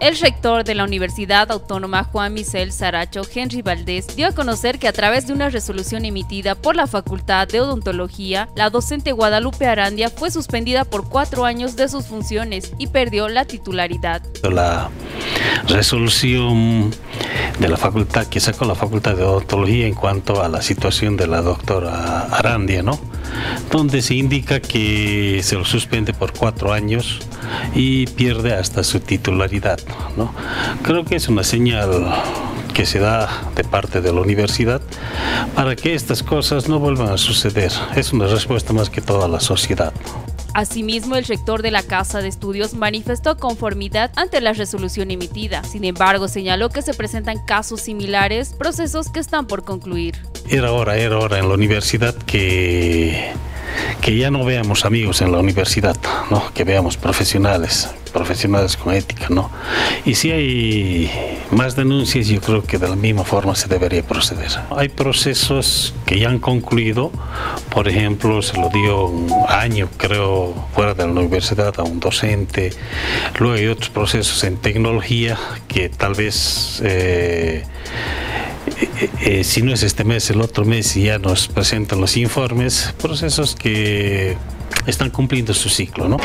El rector de la Universidad Autónoma Juan Michel Saracho, Henry Valdés, dio a conocer que a través de una resolución emitida por la Facultad de Odontología, la docente Guadalupe Arandia fue suspendida por cuatro años de sus funciones y perdió la titularidad. La resolución de la facultad que sacó la Facultad de Odontología en cuanto a la situación de la doctora Arandia, ¿no? Donde se indica que se lo suspende por cuatro años y pierde hasta su titularidad, ¿no? Creo que es una señal que se da de parte de la universidad para que estas cosas no vuelvan a suceder. Es una respuesta más que toda la sociedad. Asimismo, el rector de la Casa de Estudios manifestó conformidad ante la resolución emitida. Sin embargo, señaló que se presentan casos similares, procesos que están por concluir. Era hora, era hora en la universidad que que ya no veamos amigos en la universidad, ¿no? que veamos profesionales, profesionales con ética. ¿no? Y si hay más denuncias, yo creo que de la misma forma se debería proceder. Hay procesos que ya han concluido, por ejemplo, se lo dio un año, creo, fuera de la universidad a un docente. Luego hay otros procesos en tecnología que tal vez... Eh, eh, eh, si no es este mes, el otro mes ya nos presentan los informes, procesos que están cumpliendo su ciclo, ¿no?